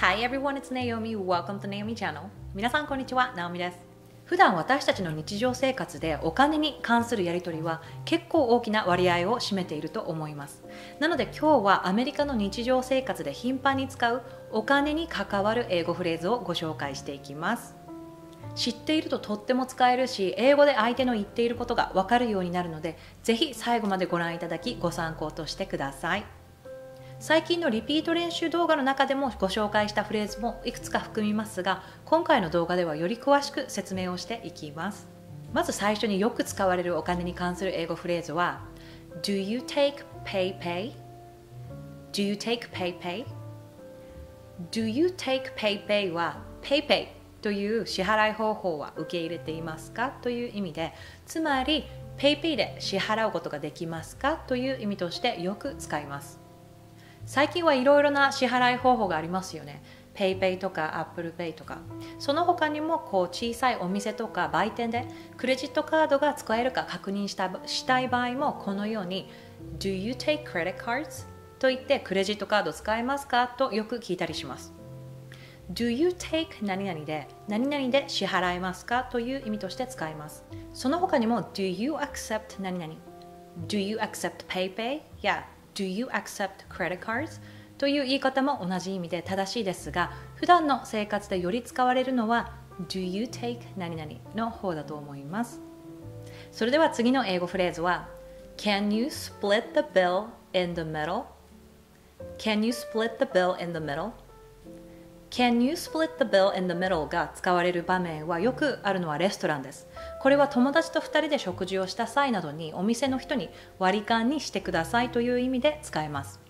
Hi everyone, it's Naomi. Welcome to Naomi Channel. 皆さんこんにちは、ナオミです。普段私たちの日常生活でお金に関するやり取りは結構大きな割合を占めていると思いますなので今日はアメリカの日常生活で頻繁に使うお金に関わる英語フレーズをご紹介していきます知っているととっても使えるし英語で相手の言っていることがわかるようになるのでぜひ最後までご覧いただきご参考としてください最近のリピート練習動画の中でもご紹介したフレーズもいくつか含みますが今回の動画ではより詳しく説明をしていきますまず最初によく使われるお金に関する英語フレーズは Do you take PayPay? Do you take PayPay? Do you take PayPay は PayPay という支払い方法は受け入れていますか？という意味でつまり PayPay で支払うことができますか？という意味としてよく使います最近はいろいろな支払い方法がありますよね。PayPay とか ApplePay とか。その他にもこう小さいお店とか売店でクレジットカードが使えるか確認したしたい場合もこのように Do you take credit cards? と言ってクレジットカード使えますか？とよく聞いたりします。Do you take 何々で何々で支払えますか？という意味として使います。その他にも Do you accept 何々？Do you accept PayPay? や Do you accept credit cards? という言い方も同じ意味で正しいですが普段の生活でより使われるのは Do you take 何々の方だと思いますそれでは次の英語フレーズは Can you split the bill in the middle? Can you split the bill in the middle? Can you split the bill in the middle が使われる場面はよくあるのはレストランです。これは友達と2人で食事をした際などにお店の人に割り勘にしてくださいという意味で使えます。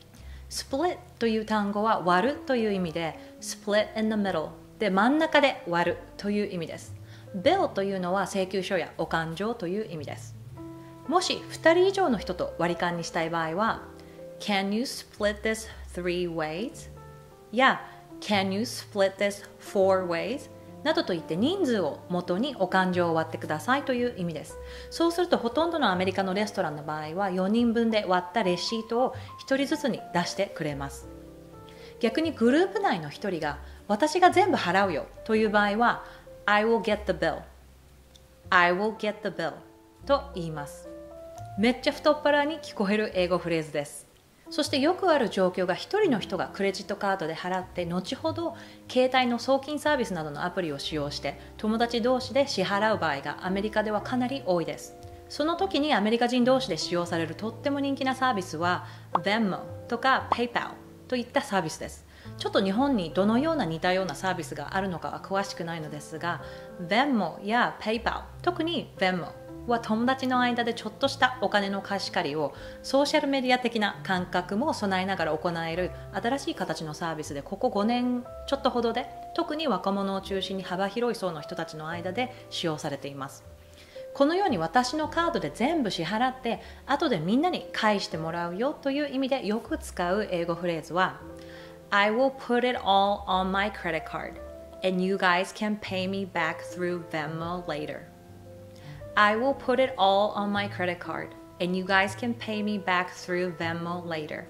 split という単語は割るという意味で split in the middle で真ん中で割るという意味です。bill というのは請求書やお勘定という意味です。もし2人以上の人と割り勘にしたい場合は Can you split this three ways? や Can you split this four ways? などと言って人数を元にお勘定を割ってくださいという意味です。そうするとほとんどのアメリカのレストランの場合は4人分で割ったレシートを1人ずつに出してくれます。逆にグループ内の1人が私が全部払うよという場合は I will get the bill I will get the bill と言います。めっちゃ太っ腹に聞こえる英語フレーズです。そしてよくある状況が1人の人がクレジットカードで払って後ほど携帯の送金サービスなどのアプリを使用して友達同士で支払う場合がアメリカではかなり多いです。その時にアメリカ人同士で使用されるとっても人気なサービスは Venmo とか PayPal といったサービスです。ちょっと日本にどのような似たようなサービスがあるのかは詳しくないのですが Venmo や PayPal 特に Venmo は友達の間でちょっとしたお金の貸し借りをソーシャルメディア的な感覚も備えながら行える新しい形のサービスでここ5年ちょっとほどで特に若者を中心に幅広い層の人たちの間で使用されています。このように私のカードで全部支払って後でみんなに返してもらうよという意味でよく使う英語フレーズは I will put it all on my credit card and you guys can pay me back through Venmo later. I will put it all on my credit card, and you guys can pay me back through Venmo later.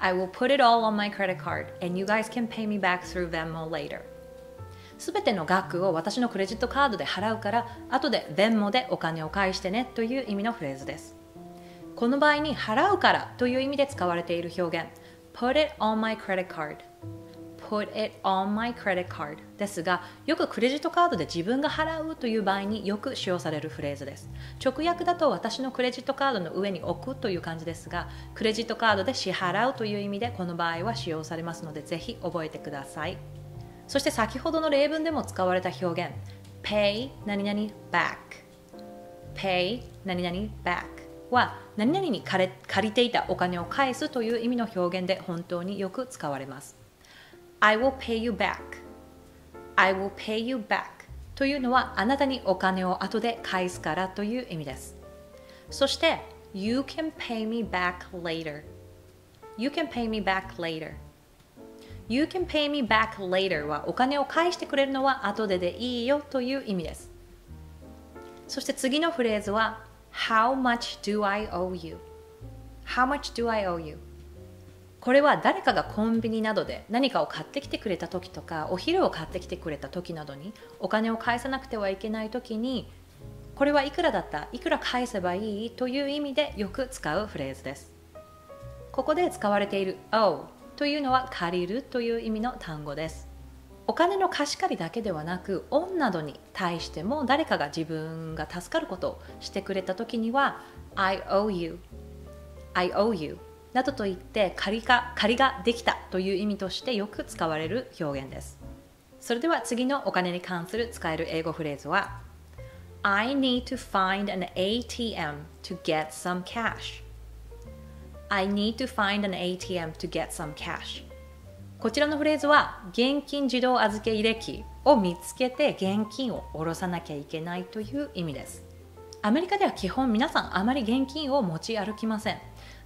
I will put it all on my credit card, and you guys can pay me back through Venmo later. すべての額を私のクレジットカードで払うから後で Venmo でお金を返してねという意味のフレーズですこの場合に払うからという意味で使われている表現 Put it on my credit card put it on my credit card ですがよくクレジットカードで自分が払うという場合によく使用されるフレーズです。直訳だと私のクレジットカードの上に置くという感じですがクレジットカードで支払うという意味でこの場合は使用されますのでぜひ覚えてください。そして先ほどの例文でも使われた表現 pay 何々 back pay 何々 back は何々に借りていたお金を返すという意味の表現で本当によく使われます。I will pay you back I will pay you back というのはあなたにお金を後で返すからという意味ですそして You can pay me back later You can pay me back later You can pay me back later はお金を返してくれるのは後ででいいよという意味ですそして次のフレーズは How much do I owe you? How much do I owe you? これは誰かがコンビニなどで何かを買ってきてくれた時とかお昼を買ってきてくれた時などにお金を返さなくてはいけない時にこれはいくらだった？いくら返せばいい？という意味でよく使うフレーズです。ここで使われている owe というのは借りるという意味の単語です。お金の貸し借りだけではなくオンなどに対しても誰かが自分が助かることをしてくれた時には I owe you I owe you などと言って借りが借りができたという意味としてよく使われる表現ですそれでは次のお金に関する使える英語フレーズは I need to find an ATM to get some cash. I need to find an ATM to get some cash. こちらのフレーズは現金自動預け入れ機を見つけて現金を下ろさなきゃいけないという意味です。アメリカでは基本皆さんあまり現金を持ち歩きません。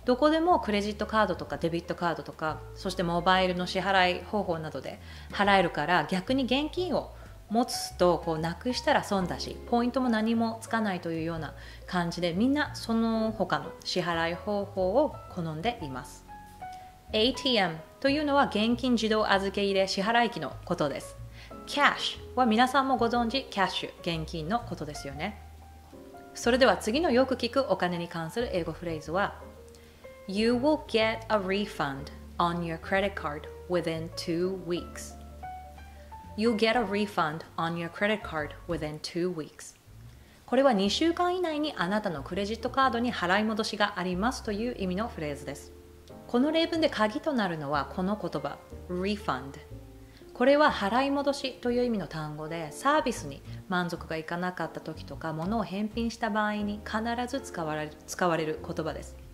どこでもクレジットカードとかデビットカードとかそしてモバイルの支払い方法などで払えるから逆に現金を持つとこうなくしたら損だしポイントも何もつかないというような感じでみんなその他の支払い方法を好んでいます。ATM というのは現金自動預け入れ支払い機のことです。Cash は皆さんもご存知キャッシュ現金のことですよね。それでは次のよく聞くお金に関する英語フレーズは You will get a refund on your credit card within two weeks You'll get a refund on your credit card within two weeks. これは2週間以内にあなたのクレジットカードに払い戻しがありますという意味のフレーズです。この例文で鍵となるのはこの言葉、refund。これは払い戻しという意味の単語でサービスに満足がいかなかった時とか物を返品した場合に必ず使われ使われる言葉です。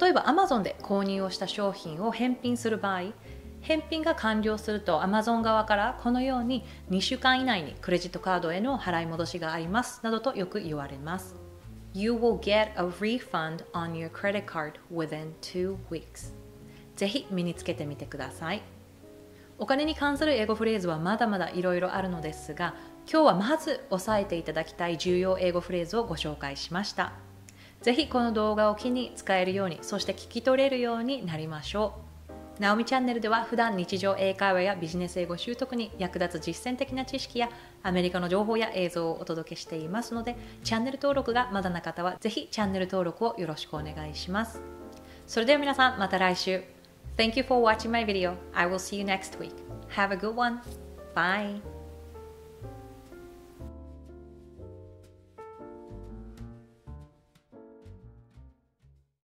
例えば Amazon で購入をした商品を返品する場合返品が完了すると Amazon 側からこのように2週間以内にクレジットカードへの払い戻しがありますなどとよく言われます。You will get a refund on your credit card within two weeks. ぜひ身につけてみてください。お金に関する英語フレーズはまだまだいろいろあるのですが、今日はまず押さえていただきたい重要英語フレーズをご紹介しました。ぜひこの動画を機に使えるように、そして聞き取れるようになりましょう。ナオミチャンネルでは普段日常英会話やビジネス英語習得に役立つ実践的な知識やアメリカの情報や映像をお届けしていますのでチャンネル登録がまだな方はぜひチャンネル登録をよろしくお願いしますそれでは皆さんまた来週 Thank you for watching my video. I will see you next week. Have a good one. Bye.